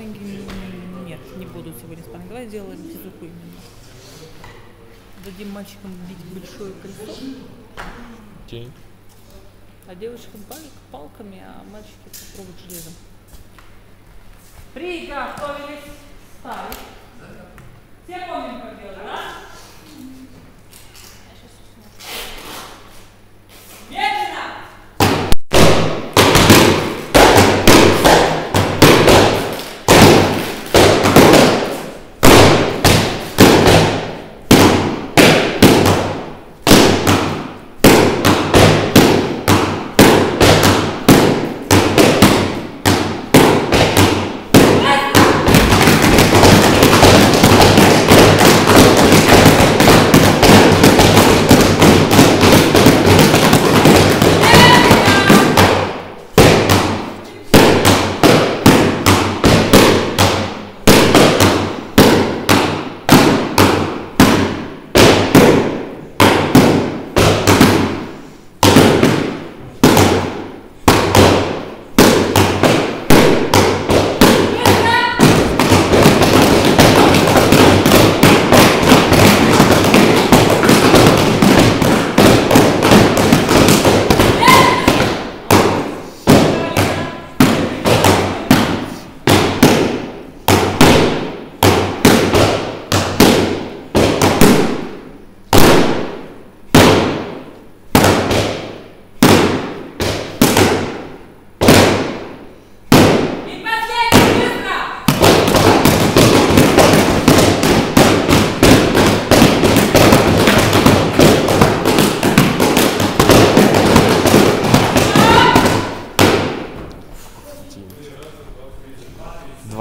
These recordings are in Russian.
спарринги нет, не буду сегодня спарринг. Давай сделаем физуху именно. Дадим мальчикам бить большое кольцо, Окей. а девушкам пал- палками, а мальчики попробуют железом. Приготовились. Ставить. Все помним,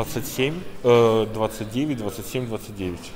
27, э, 29, 27, 29.